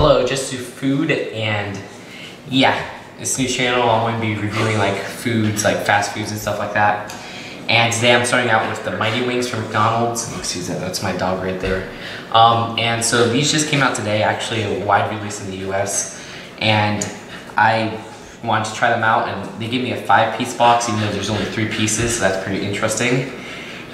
Hello, Just 2 Food, and yeah, this new channel I'm going to be reviewing like foods, like fast foods and stuff like that. And today I'm starting out with the Mighty Wings from McDonald's. Excuse that, that's my dog right there. Um, and so these just came out today, actually a wide release in the US. And I wanted to try them out and they gave me a five piece box even though there's only three pieces, so that's pretty interesting.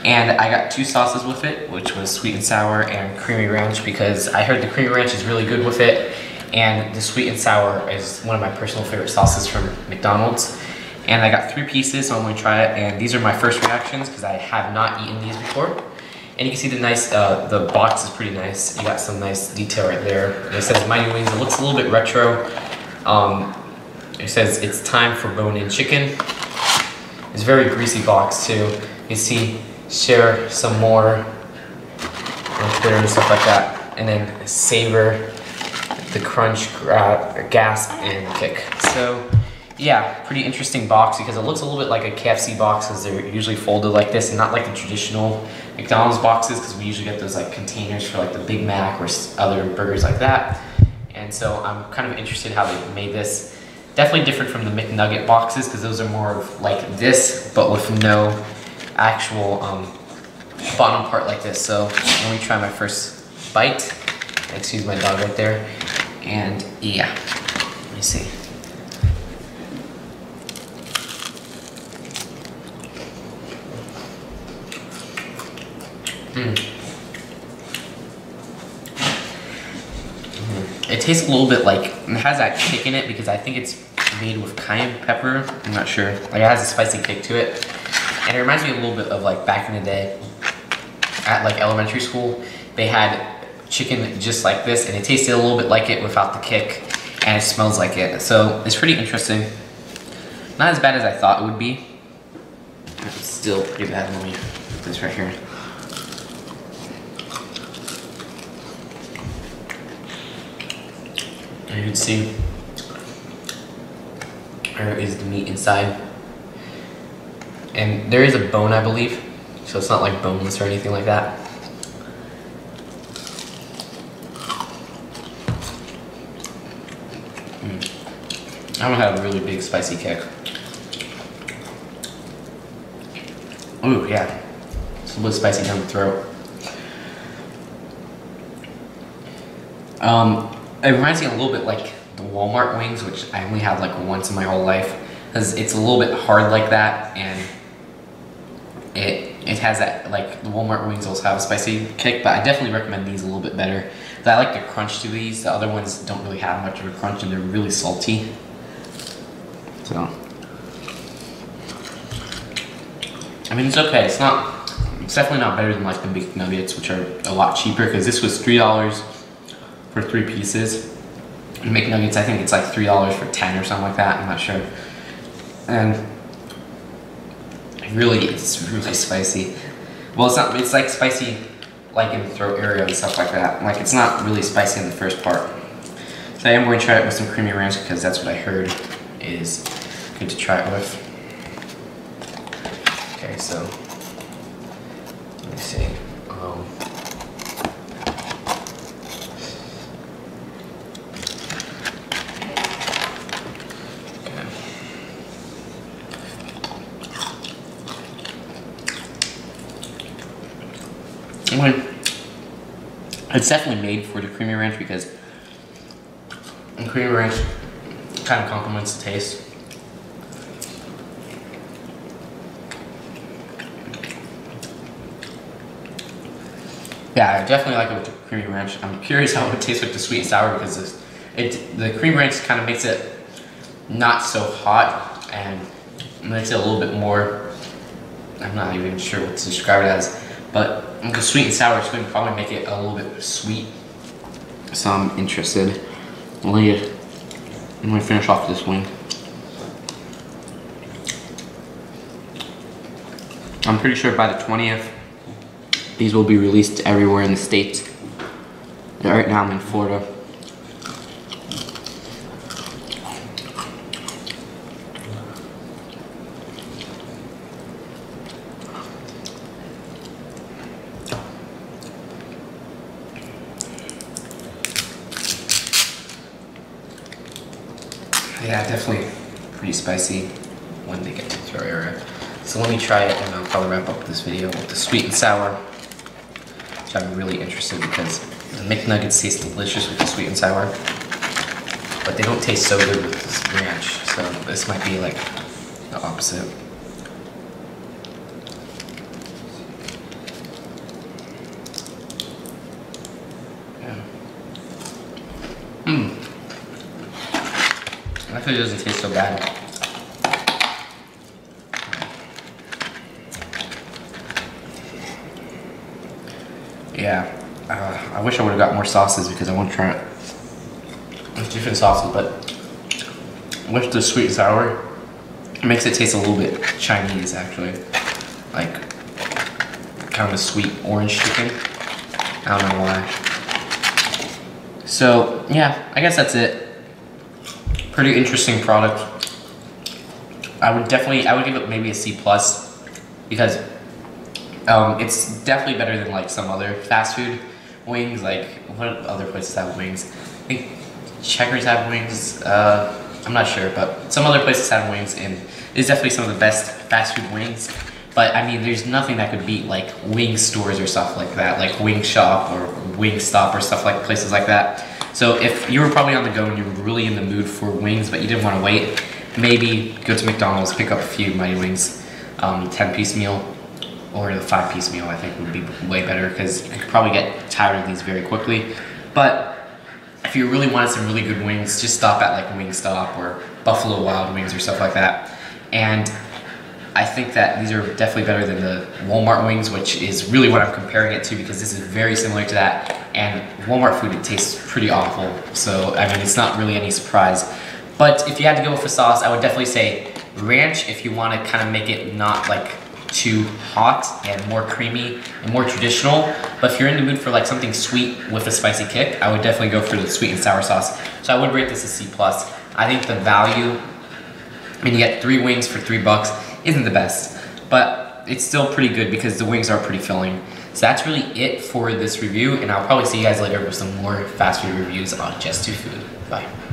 And I got two sauces with it, which was sweet and sour and creamy ranch because I heard the creamy ranch is really good with it. And the sweet and sour is one of my personal favorite sauces from McDonald's. And I got three pieces, so I'm gonna try it. And these are my first reactions because I have not eaten these before. And you can see the nice, uh, the box is pretty nice. You got some nice detail right there. It says Mighty Wings. It looks a little bit retro. Um, it says it's time for bone-in chicken. It's a very greasy box too. You see share some more on Twitter and stuff like that. And then savor the crunch, gasp, and kick. So yeah, pretty interesting box because it looks a little bit like a KFC box because they're usually folded like this and not like the traditional McDonald's boxes because we usually get those like containers for like the Big Mac or other burgers like that. And so I'm kind of interested how they made this. Definitely different from the McNugget boxes because those are more of like this but with no actual um, bottom part like this. So let me try my first bite. Excuse my dog right there. And yeah, let me see. Mm. It tastes a little bit like, it has that kick in it because I think it's made with cayenne pepper. I'm not sure. Like it has a spicy kick to it. And it reminds me a little bit of like back in the day at like elementary school, they had chicken just like this and it tasted a little bit like it without the kick and it smells like it. So it's pretty interesting. Not as bad as I thought it would be. It's still pretty bad. Let me put this right here. You can see there is the meat inside. And there is a bone, I believe. So it's not like boneless or anything like that. Mm. I don't have a really big spicy kick. Ooh, yeah. It's a little spicy down the throat. Um, it reminds me a little bit like the Walmart wings, which I only had like once in my whole life. Because it's a little bit hard like that, and it it has that like the Walmart wings also have a spicy kick, but I definitely recommend these a little bit better. I like the crunch to these. The other ones don't really have much of a crunch, and they're really salty. So, I mean, it's okay. It's not. It's definitely not better than like the big nuggets, which are a lot cheaper. Because this was three dollars for three pieces. And McNuggets, I think it's like three dollars for ten or something like that. I'm not sure. And really, it's really spicy. Well, it's not, it's like spicy like in the throat area and stuff like that. Like it's not really spicy in the first part. So I am going to try it with some creamy ranch because that's what I heard is good to try it with. Okay, so let me see. Um, it's definitely made for the creamy ranch because the creamy ranch kind of complements the taste. Yeah, I definitely like it with the creamy ranch. I'm curious how it tastes with the sweet and sour because it the cream ranch kind of makes it not so hot and makes it a little bit more. I'm not even sure what to describe it as, but the sweet and sour is going to probably make it a little bit sweet. So I'm interested. Let me finish off this wing. I'm pretty sure by the 20th, these will be released everywhere in the States. Right now I'm in Florida. Yeah, definitely pretty spicy when they get to throat area. So let me try it and I'll probably wrap up this video with the sweet and sour. Which I'm really interested because the McNuggets taste delicious with the sweet and sour. But they don't taste so good with this ranch. So this might be like the opposite. Actually, it doesn't taste so bad. Yeah, uh, I wish I would have got more sauces because I want to try it. There's different sauces, but with the sweet and sour, it makes it taste a little bit Chinese actually. Like, kind of a sweet orange chicken. I don't know why. So, yeah, I guess that's it. Pretty interesting product. I would definitely, I would give it maybe a C plus because um, it's definitely better than like some other fast food wings. Like what other places have wings? I think Checkers have wings. Uh, I'm not sure, but some other places have wings, and it's definitely some of the best fast food wings. But I mean, there's nothing that could beat like wing stores or stuff like that, like Wing Shop or Wing Stop or stuff like places like that. So if you were probably on the go and you were really in the mood for wings, but you didn't want to wait, maybe go to McDonald's, pick up a few Mighty Wings, um, 10 piece meal, or the five piece meal I think would be way better because you could probably get tired of these very quickly. But if you really wanted some really good wings, just stop at like Wingstop or Buffalo Wild Wings or stuff like that. And I think that these are definitely better than the Walmart wings, which is really what I'm comparing it to because this is very similar to that. And Walmart food, it tastes pretty awful. So, I mean, it's not really any surprise. But if you had to go a sauce, I would definitely say ranch if you want to kind of make it not like too hot and more creamy and more traditional. But if you're in the mood for like something sweet with a spicy kick, I would definitely go for the sweet and sour sauce. So I would rate this a C+. plus. I think the value, I mean you get three wings for three bucks, isn't the best. But it's still pretty good because the wings are pretty filling. So that's really it for this review and I'll probably see you guys later with some more fast food reviews on Just 2 Food. Bye.